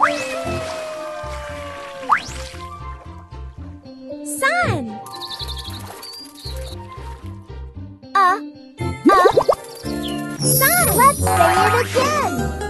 Sun. Uh, uh, sun. Let's say it again.